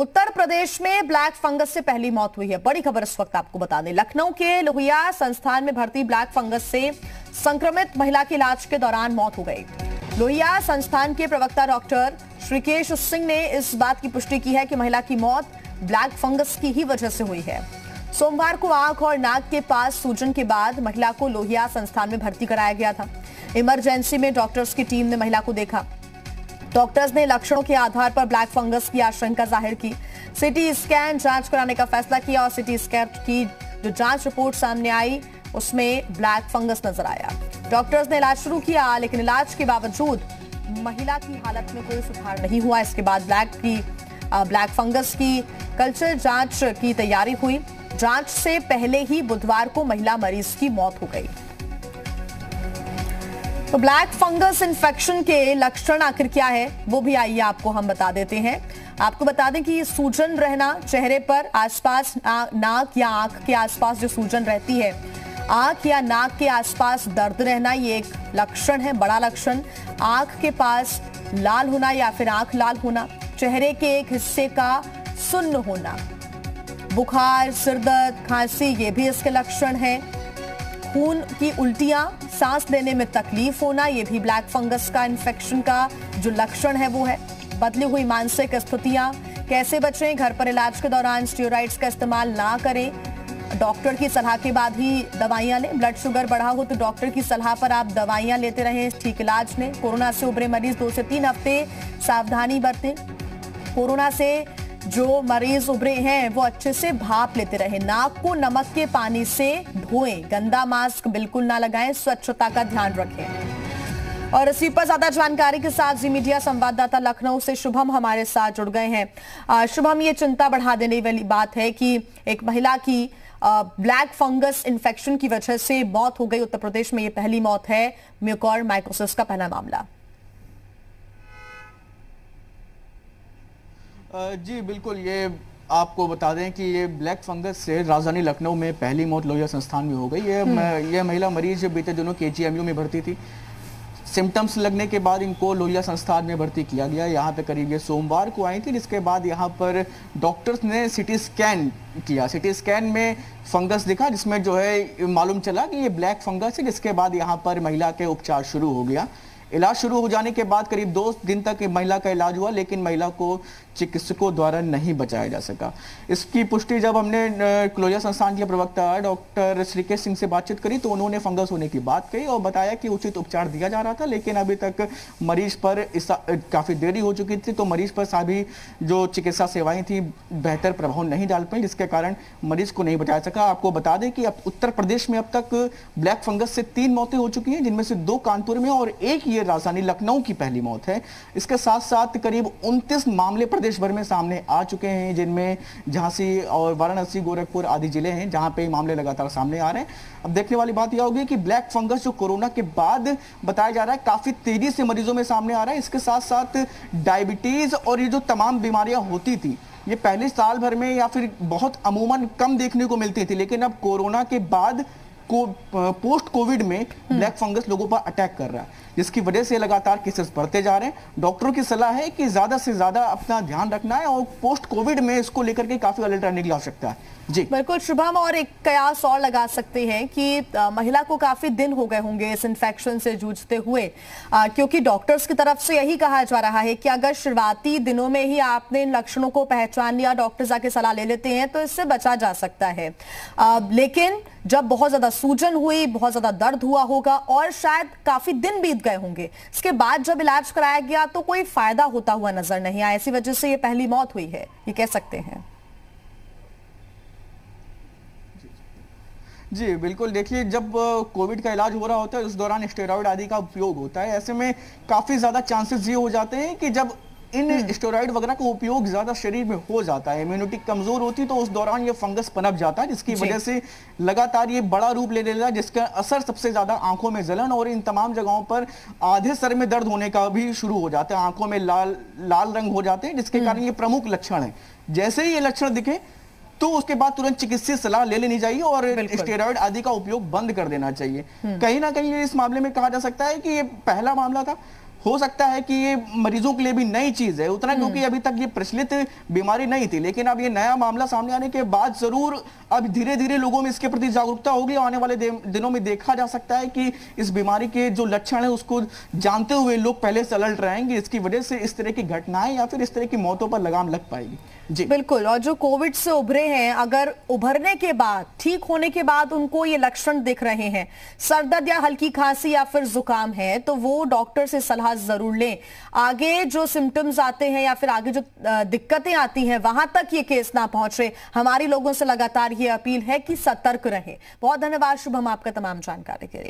उत्तर प्रदेश में black fungus से पहली मौत हुई है। बड़ी खबर इस वक्त आपको बता दें लखनऊ के लोहिया संस्थान में भर्ती ब्लैक फंगस से संक्रमित महिला के इलाज के दौरान मौत हो गई। लोहिया संस्थान के प्रवक्ता डॉक्टर श्रीकेश सिंह ने इस बात की पुष्टि की है कि महिला की मौत ब्लैक फंगस की ही वजह से हुई है। सोमवार को आँख और नाक के पास सूजन के बाद महिला को लोहिया संस्थान में भर्ती कराया गया था। इमरजेंसी में डॉक्टर्स की टीम ने महिला को देखा। डॉक्टर्स ने लक्षणों के आधार पर ब्लैक फंगस की आशंका ज़ाहिर की। सिटी स्कैन जाँच कराने का फैसला किया और सिटी स्कैन की जो जाँच रिपोर्ट सामने आई, उसमें ब्लैक फंगस नज़र आया। डॉक्टर्स ने इलाज शुरू किया, लेकिन इलाज के बावजूद महिला की हालत में कोई सुधार नहीं हुआ। इसके बाद ब्लैक की ब्लैक फंगस की कल्चर जाँच की तैयारी हुई। जाँच से पहले ही बुधवार को महिला मरीज़ की मौत हो गई। तो ब्लैक फंगस इन्फेक्शन के लक्षण आखिर क्या है, वो भी आइए आपको हम बता देते हैं। आपको बता दें कि ये सूजन रहना चेहरे पर आसपास नाक या आँख के आसपास जो सूजन रहती है, आँख या नाक के आसपास दर्द रहना ये एक लक्षण है, बड़ा लक्षण। आँख के पास लाल होना या फिर आँख लाल होना, चेहरे के एक हिस्से का सुन्न होना, बुखार, सिरदर्द, खांसी, ये भी इसके लक्षण है। खून की उल्टियाँ सांस लेने में तकलीफ़ होना, ये भी ब्लैक फंगस का इन्फेक्शन का जो लक्षण है वो है। बदली हुई मानसिक स्थितियाँ, कैसे बचें, घर पर इलाज के दौरान स्टीरोइड्स का इस्तेमाल ना करें। डॉक्टर की सलाह के बाद ही दवाइयाँ लें। ब्लड शुगर बढ़ा हो तो डॉक्टर की सलाह पर आप दवाइयाँ लेते रहें, ठीक इलाज लें। कोरोना से उभरे मरीज़ दो से तीन हफ़्ते सावधानी बरतें। कोरोना से जो मरीज़ उभरे हैं, वो अच्छे से भाप लेते रहे। नाक को नमक के पानी से धोएँ। गंदा मास्क बिल्कुल ना लगाएँ। स्वच्छता का ध्यान रखें। और इसी पर ज़्यादा जानकारी के साथ जी मीडिया संवाददाता लखनऊ से शुभम हमारे साथ जुड़ गए हैं। शुभम, ये चिंता बढ़ा देने वाली बात है कि एक महिला की ब्लैक फंगस इन्फेक्शन की वजह से मौत हो गई। उत्तर प्रदेश में ये पहली मौत है। म्यूकॉर माइकोसिस का पहला मामला। जी बिल्कुल ये आपको बता दें कि ये ब्लैक फंगस से राजधानी लखनऊ में पहली मौत लोहिया संस्थान में हो गई। ये हम्म। ये महिला मरीज़ बीते दिनों के में भर्ती थी। सिम्टम्स लगने के बाद इनको लोहिया संस्थान में भर्ती किया गया। यहाँ पे करीब ये सोमवार को आई थी जिसके बाद यहाँ पर डॉक्टर्स ने सिटी स्कैन किया। सिटी स्कैन में फंगस दिखा जिसमें जो है मालूम चला कि ये ब्लैक फंगस है जिसके बाद यहाँ पर महिला के उपचार शुरू हो गया। इलाज शुरू हो जाने के बाद करीब दो दिन तक महिला का इलाज हुआ लेकिन महिला को चिकित्सकों द्वारा नहीं बचाया जा सका। इसकी पुष्टि जब हमने क्लोजा संस्थान के प्रवक्ता डॉक्टर श्रीकेश सिंह से बातचीत करी तो उन्होंने फंगस होने की बात कही और बताया कि उचित उपचार दिया जा रहा था, लेकिन अभी तक मरीज़ पर काफ़ी देरी हो चुकी थी तो मरीज़ पर सभी जो चिकित्सा सेवाएँ थी, बेहतर प्रभाव नहीं डाल पाई, जिसके कारण मरीज़ को नहीं बचाया सका। आपको बता दें कि अब उत्तर प्रदेश में अब तक ब्लैक फंगस से तीन मौतें हो चुकी हैं, जिनमें से दो कानपुर में और एक ये राजधानी लखनऊ की पहली मौत है। इसके साथ साथ करीब उनतीस मामले प्रदेश भर में सामने आ चुके हैं, जिनमें झांसी और वाराणसी, गोरखपुर आदि ज़िले हैं, जहाँ पे मामले लगातार सामने आ रहे हैं। अब देखने वाली बात यह होगी कि ब्लैक फंगस जो कोरोना के बाद बताया जा रहा है, काफ़ी तेज़ी से मरीजों में सामने आ रहा है। इसके साथ साथ डायबिटीज़ और ये जो तमाम बीमारियाँ होती थी, ये पहले साल भर में या फिर बहुत अमूमन कम देखने को मिलती थी, लेकिन अब कोरोना के बाद को कोविड में ब्लैक फंगस लोगों पर अटैक कर रहा है जिसकी वजह से लगातार केसेस बढ़ते जा रहे हैं। डॉक्टरों की सलाह है कि ज़्यादा से ज़्यादा अपना ध्यान रखना है और पोस्ट कोविड में इसको लेकर के काफ़ी अलर्ट रहने की आवश्यकता है। जी। बिल्कुल शुभम और एक कयास और लगा सकते हैं कि महिला को काफ़ी दिन हो गए होंगे इस इन्फेक्शन से जूझते हुए। आ, क्योंकि डॉक्टर्स की तरफ़ से यही कहा जा रहा है कि अगर शुरुआती दिनों में ही आपने इन लक्षणों को पहचान लिया डॉक्टर आके सलाह ले लेते हैं तो इससे बचा जा सकता है। आ, लेकिन जब बहुत ज़्यादा सूजन हुई बहुत ज़्यादा दर्द हुआ होगा और शायद काफ़ी दिन बीत गए होंगे। इसके बाद जब इलाज कराया गया तो कोई फ़ायदा होता हुआ नज़र नहीं आया। इसी वजह से ये पहली मौत हुई है, ये कह सकते हैं। जी, बिल्कुल। देखिए, जब कोविड का इलाज हो रहा होता है, उस दौरान स्टेरॉइड आदि का उपयोग होता है। ऐसे में काफ़ी ज़्यादा चांसेस ये हो जाते हैं कि जब इन स्टेरॉइड हम्म। वगैरह का उपयोग ज़्यादा शरीर में हो जाता है इम्यूनिटी कमज़ोर होती तो उस दौरान ये फंगस पनप जाता है जिसकी वजह से लगातार ये बड़ा रूप ले लेता है जिसका असर सबसे ज़्यादा आँखों में जलन और इन तमाम जगहों पर आधे सर में दर्द होने का भी शुरू हो जाता है आँखों में लाल लाल रंग हो जाते हैं जिसके हम्म। कारण ये प्रमुख लक्षण है जैसे ही ये लक्षण दिखे तो उसके बाद तुरंत चिकित्सीय सलाह ले लेनी चाहिए और स्टेरॉइड आदि का उपयोग बंद कर देना चाहिए हम्म। कहीं ना कहीं इस मामले में कहा जा सकता है कि ये पहला मामला था हो सकता है कि ये मरीजों के लिए भी नई चीज़ है उतना क्योंकि अभी तक ये प्रचलित बीमारी नहीं थी लेकिन अब ये नया मामला सामने आने के बाद ज़रूर अब धीरे धीरे लोगों में इसके प्रति जागरूकता होगी आने वाले दिनों में देखा जा सकता है कि इस बीमारी के जो लक्षण है उसको जानते हुए लोग पहले से अलर्ट रहेंगे इसकी वजह से इस तरह की घटनाएँ या फिर इस तरह की मौतों पर लगाम लग पाएगी। जी। बिल्कुल और जो कोविड से उभरे हैं अगर उभरने के बाद ठीक होने के बाद उनको ये लक्षण दिख रहे हैं सरदर्द या हल्की खांसी या फिर जुकाम है तो वो डॉक्टर से सलाह ज़रूर लें। आगे जो सिम्टम्स आते हैं या फिर आगे जो दिक्कतें आती हैं, वहाँ तक ये केस ना पहुँचे। हमारी लोगों से लगातार ये अपील है कि सतर्क रहे। बहुत धन्यवाद। शुभम, आपका तमाम जानकारी के लिए।